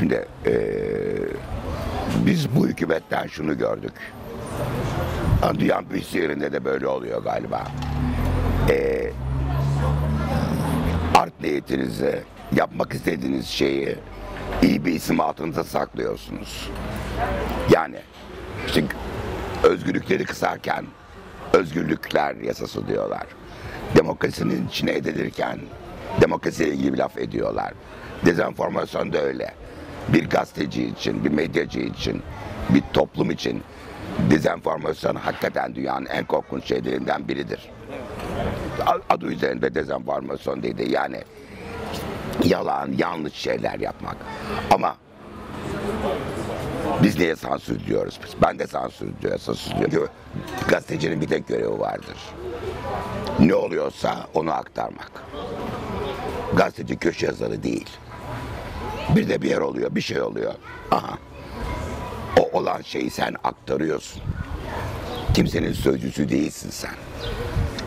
Şimdi eee, biz bu hükümetten şunu gördük. Bir yerinde de böyle oluyor galiba. Eee art niyetinizi, yapmak istediğiniz şeyi iyi bir isim altında saklıyorsunuz. Yani işte özgürlükleri kısarken özgürlükler yasası diyorlar. Demokrasinin içine edilirken demokrasiyle ilgili bir laf ediyorlar. Dezenformasyon da öyle. Bir gazeteci için, bir medyacı için, bir toplum için dezenformasyon hakikaten dünyanın en korkunç şeylerinden biridir. Adı üzerinde dezenformasyon dedi. Yani yalan, yanlış şeyler yapmak. Ama biz niye sansür diyoruz? Ben de sansür diyor, sansür diyor. Gazetecinin bir tek görevi vardır. Ne oluyorsa onu aktarmak. Gazeteci köşe yazarı değil. Bir de bir yer oluyor, bir şey oluyor. Aha. O olan şeyi sen aktarıyorsun. Kimsenin sözcüsü değilsin sen.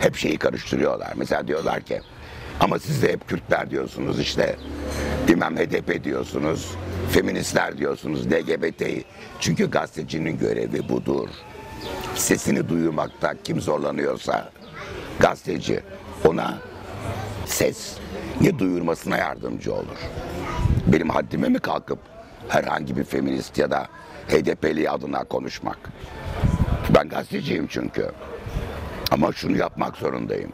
Hep şeyi karıştırıyorlar. Mesela diyorlar ki ama siz de hep Kürtler diyorsunuz işte bilmem HDP diyorsunuz, feministler diyorsunuz, LGBT. Çünkü gazetecinin görevi budur. Sesini duyurmakta kim zorlanıyorsa gazeteci ona ses ne duyurmasına yardımcı olur. Benim haddime mi kalkıp herhangi bir feminist ya da HDP'li adına konuşmak? Ben gazeteciyim çünkü. Ama şunu yapmak zorundayım.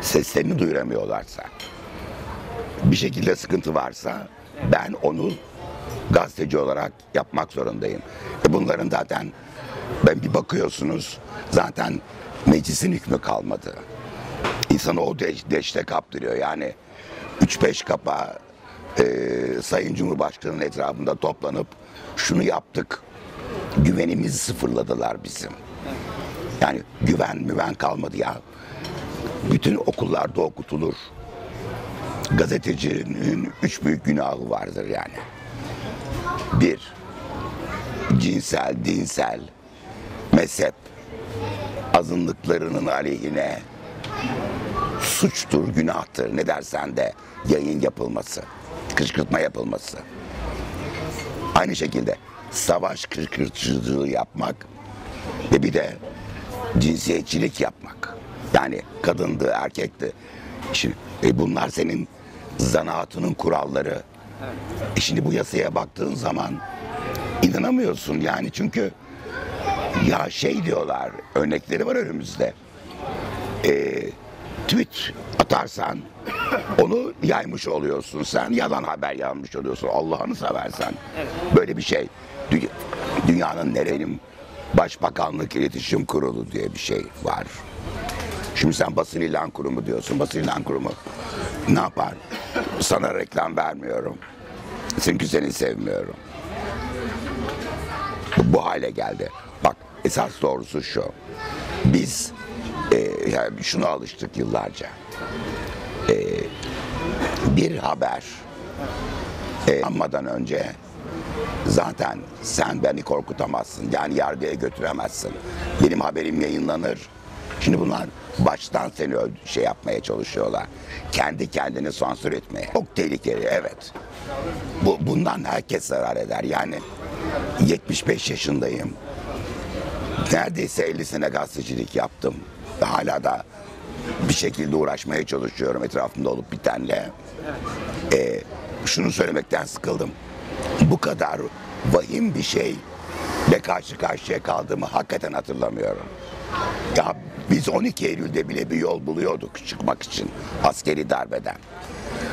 Seslerini duyuramıyorlarsa, bir şekilde sıkıntı varsa ben onu gazeteci olarak yapmak zorundayım. E bunların zaten ben bir bakıyorsunuz zaten meclisin hükmü kalmadı. İnsanı o deş, deşte kaptırıyor. Yani 3-5 kapa e, Sayın Cumhurbaşkanı'nın etrafında toplanıp şunu yaptık. Güvenimizi sıfırladılar bizim. Yani güven müven kalmadı ya. Bütün okullarda okutulur. Gazetecinin üç büyük günahı vardır yani. Bir, cinsel, dinsel, mezhep azınlıklarının aleyhine suçtur, günahtır. Ne dersen de yayın yapılması, kışkırtma yapılması. Aynı şekilde savaş kışkırtıcılığı yapmak ve bir de cinsiyetçilik yapmak. Yani kadındı, erkekti. Şimdi e, bunlar senin zanaatının kuralları. E şimdi bu yasaya baktığın zaman inanamıyorsun yani çünkü ya şey diyorlar örnekleri var önümüzde. E, tweet atarsan onu yaymış oluyorsun sen. Yalan haber yaymış oluyorsun. Allah'ını seversen. Böyle bir şey. Dü- dünyanın nerenin başbakanlık iletişim kurulu diye bir şey var. Şimdi sen basın ilan kurumu diyorsun. Basın ilan kurumu ne yapar? Sana reklam vermiyorum. Çünkü seni sevmiyorum. Bu hale geldi. Bak esas doğrusu şu. Biz e, yani şunu alıştık yıllarca. E, bir haber e, anmadan önce zaten sen beni korkutamazsın. Yani yargıya götüremezsin. Benim haberim yayınlanır. Şimdi bunlar baştan seni şey yapmaya çalışıyorlar. Kendi kendini sansür etmeye. Çok tehlikeli evet. Bu, bundan herkes zarar eder. Yani 75 yaşındayım. Neredeyse 50 sene gazetecilik yaptım. Hala da bir şekilde uğraşmaya çalışıyorum etrafımda olup bitenle. Ee, şunu söylemekten sıkıldım. Bu kadar vahim bir şeyle karşı karşıya kaldığımı hakikaten hatırlamıyorum. Ya biz 12 Eylül'de bile bir yol buluyorduk çıkmak için askeri darbeden.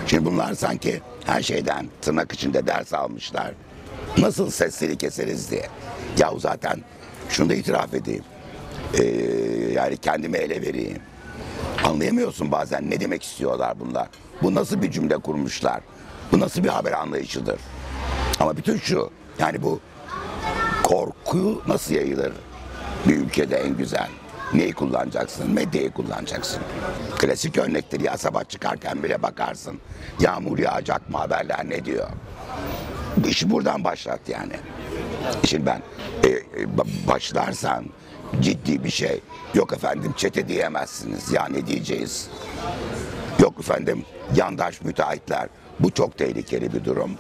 Şimdi bunlar sanki her şeyden tırnak içinde ders almışlar. Nasıl sesleri keseriz diye. Yahu zaten şunu da itiraf edeyim. Ee, yani kendimi ele vereyim. Anlayamıyorsun bazen ne demek istiyorlar bunlar. Bu nasıl bir cümle kurmuşlar? Bu nasıl bir haber anlayışıdır? Ama bütün şu yani bu korku nasıl yayılır bir ülkede en güzel? Neyi kullanacaksın? Medyayı kullanacaksın. Klasik örnektir ya sabah çıkarken bile bakarsın. Yağmur yağacak mı haberler ne diyor? Bu işi buradan başlat yani. Şimdi ben e, e, ba- başlarsan ciddi bir şey. Yok efendim çete diyemezsiniz. Ya ne diyeceğiz? Yok efendim yandaş müteahhitler. Bu çok tehlikeli bir durum.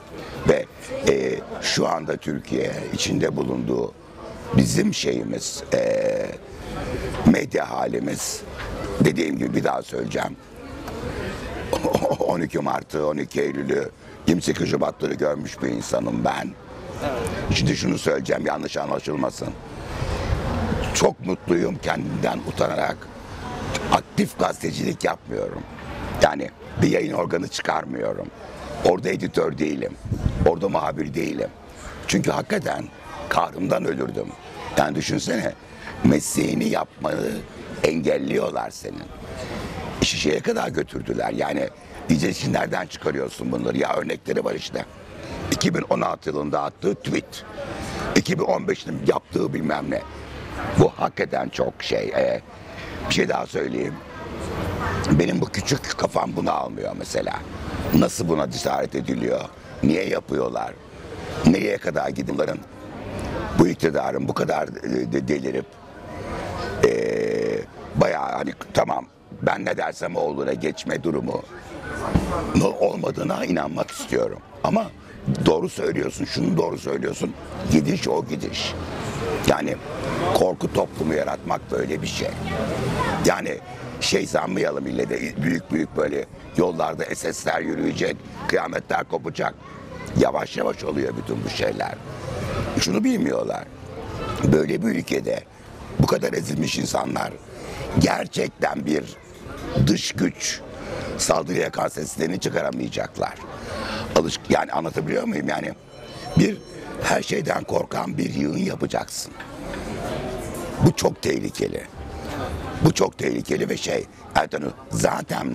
Ve şu anda Türkiye içinde bulunduğu bizim şeyimiz, eee, medya halimiz, dediğim gibi bir daha söyleyeceğim. 12 Mart'ı, 12 Eylül'ü, 28 Şubat'ları görmüş bir insanım ben. Şimdi şunu söyleyeceğim yanlış anlaşılmasın. Çok mutluyum kendimden utanarak aktif gazetecilik yapmıyorum. Yani bir yayın organı çıkarmıyorum. Orada editör değilim. Orada muhabir değilim. Çünkü hakikaten kahrımdan ölürdüm. Yani düşünsene mesleğini yapmayı engelliyorlar senin. İşi şeye kadar götürdüler. Yani diyeceksin nereden çıkarıyorsun bunları? Ya örnekleri var işte. 2016 yılında attığı tweet. 2015'in yaptığı bilmem ne. Bu hakikaten çok şey. Ee, bir şey daha söyleyeyim. Benim bu küçük kafam bunu almıyor mesela. Nasıl buna cesaret ediliyor? Niye yapıyorlar? Nereye kadar gidiyorlar? Bu iktidarın bu kadar e, de- delirip e, bayağı hani tamam ben ne dersem o olur'a geçme durumu olmadığına inanmak istiyorum. Ama doğru söylüyorsun, şunu doğru söylüyorsun. Gidiş o gidiş. Yani korku toplumu yaratmak böyle bir şey. Yani şey sanmayalım ille de büyük büyük böyle yollarda SS'ler yürüyecek, kıyametler kopacak. Yavaş yavaş oluyor bütün bu şeyler. Şunu bilmiyorlar. Böyle bir ülkede bu kadar ezilmiş insanlar gerçekten bir dış güç saldırıya karşı seslerini çıkaramayacaklar. Alış yani anlatabiliyor muyum? Yani bir her şeyden korkan bir yığın yapacaksın. Bu çok tehlikeli. Bu çok tehlikeli ve şey Ertan'ı zaten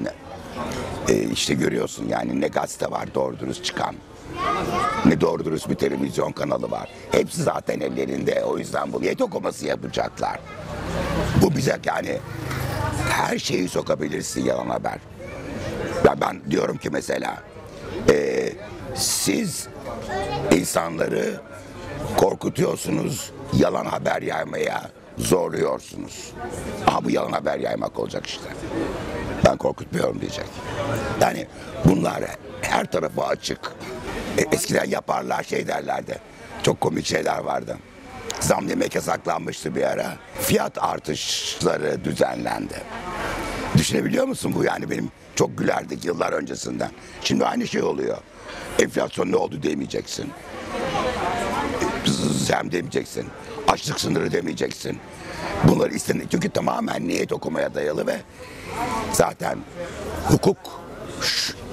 e, işte görüyorsun yani ne gazete var doğru dürüst çıkan. Ne doğru dürüst bir televizyon kanalı var. Hepsi zaten ellerinde. O yüzden bu niyet okuması yapacaklar. Bu bize yani her şeyi sokabilirsin yalan haber. Ben, ben diyorum ki mesela siz insanları korkutuyorsunuz, yalan haber yaymaya zorluyorsunuz. Aha bu yalan haber yaymak olacak işte. Ben korkutmuyorum diyecek. Yani bunlar her tarafa açık. E, eskiden yaparlar şey derlerdi. Çok komik şeyler vardı. Zam yemek yasaklanmıştı bir ara. Fiyat artışları düzenlendi. Düşünebiliyor musun bu yani benim çok gülerdik yıllar öncesinden. Şimdi aynı şey oluyor. Enflasyon ne oldu demeyeceksin. Zem demeyeceksin. Açlık sınırı demeyeceksin. Bunları istenir. Çünkü tamamen niyet okumaya dayalı ve zaten hukuk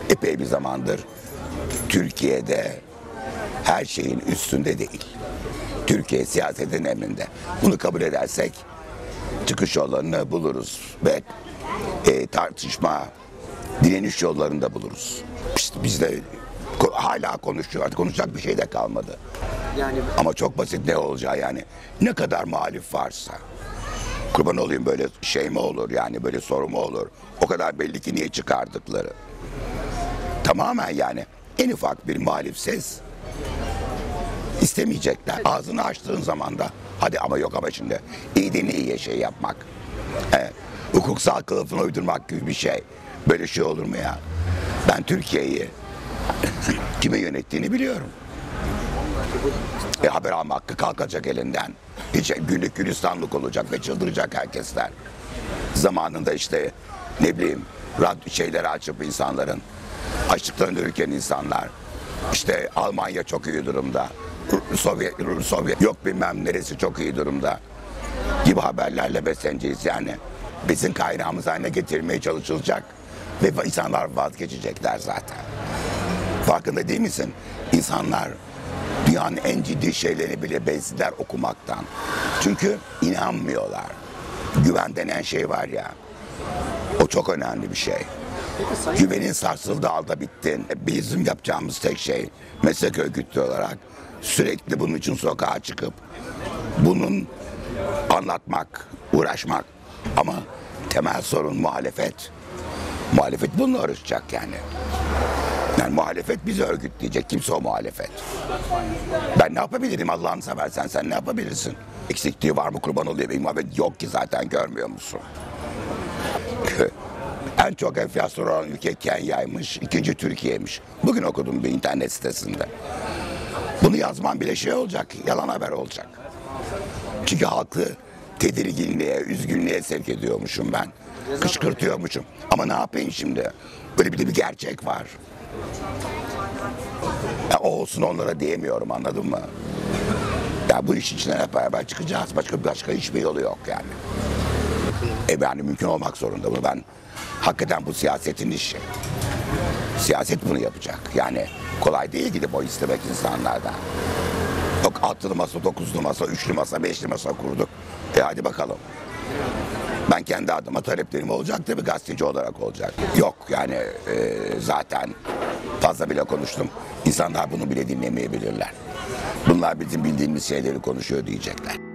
epey bir zamandır Türkiye'de her şeyin üstünde değil. Türkiye siyasetin emrinde. Bunu kabul edersek çıkış yollarını buluruz ve e, tartışma, direniş yollarını da buluruz. İşte biz de hala konuşuyor. Konuşacak bir şey de kalmadı. Yani Ama çok basit ne olacağı yani. Ne kadar muhalif varsa. Kurban olayım böyle şey mi olur yani böyle soru mu olur? O kadar belli ki niye çıkardıkları. Tamamen yani en ufak bir muhalif ses istemeyecekler. Ağzını açtığın zaman da hadi ama yok ama şimdi iyiden iyiye şey yapmak. E, hukuksal kılıfına uydurmak gibi bir şey. Böyle şey olur mu ya? Ben Türkiye'yi kime yönettiğini biliyorum. E, haber alma hakkı kalkacak elinden. Hiç günlük gülistanlık olacak ve çıldıracak herkesler. Zamanında işte ne bileyim radyo şeyleri açıp insanların açlıktan ölürken insanlar işte Almanya çok iyi durumda. Sovyet, Sovyet yok bilmem neresi çok iyi durumda gibi haberlerle besleneceğiz yani. Bizim kaynağımız haline getirmeye çalışılacak ve insanlar vazgeçecekler zaten. Farkında değil misin? İnsanlar dünyanın en ciddi şeylerini bile bezdiler okumaktan. Çünkü inanmıyorlar. Güven denen şey var ya. O çok önemli bir şey. Güvenin sarsıldığı halde bittin. Bizim yapacağımız tek şey meslek örgütü olarak sürekli bunun için sokağa çıkıp bunun anlatmak, uğraşmak. Ama temel sorun muhalefet. Muhalefet bununla uğraşacak yani. Yani muhalefet bizi örgütleyecek. Kimse o muhalefet. Ben ne yapabilirim Allah'ını seversen sen ne yapabilirsin? Eksikliği var mı kurban oluyor benim muhalefet yok ki zaten görmüyor musun? en çok enflasyon olan ülke Kenya'ymış, ikinci Türkiye'ymiş. Bugün okudum bir internet sitesinde. Bunu yazman bile şey olacak, yalan haber olacak. Çünkü halkı tedirginliğe, üzgünlüğe sevk ediyormuşum ben. Kışkırtıyormuşum. Ama ne yapayım şimdi? Böyle bir de bir gerçek var. Ya olsun onlara diyemiyorum anladın mı? Ya bu iş içinden hep beraber çıkacağız. Başka başka hiçbir yolu yok yani. E yani mümkün olmak zorunda bu. Ben hakikaten bu siyasetin işi. Siyaset bunu yapacak. Yani kolay değil gidip o istemek insanlardan. Yok altılı masa, dokuzlu masa, üçlü masa, beşli masa kurduk. E hadi bakalım. Ben kendi adıma taleplerim olacak tabii gazeteci olarak olacak. Yok yani e, zaten fazla bile konuştum. İnsanlar bunu bile dinlemeyebilirler. Bunlar bizim bildiğimiz şeyleri konuşuyor diyecekler.